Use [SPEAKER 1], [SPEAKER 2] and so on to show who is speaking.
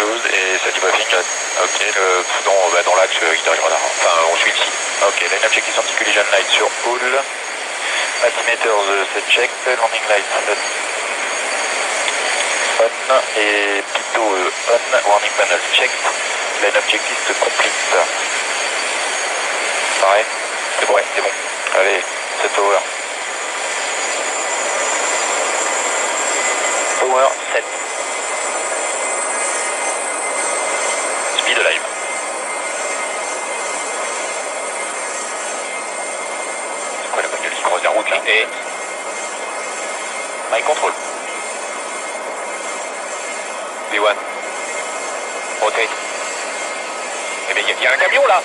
[SPEAKER 1] close et ça dit briefing. Ok, le dans, bah, dans l'axe euh, guidage radar. Enfin, on suit ici. Ok, line objective anti-collision light sur all. Altimeters euh, set check, landing light on et plutôt euh, on, warning panel check. Line objective complete. Pareil, c'est bon, ouais, c'est bon. Allez, set power. Power 7. Et. My control. V1. Rotate. Eh bien, il y, a un camion là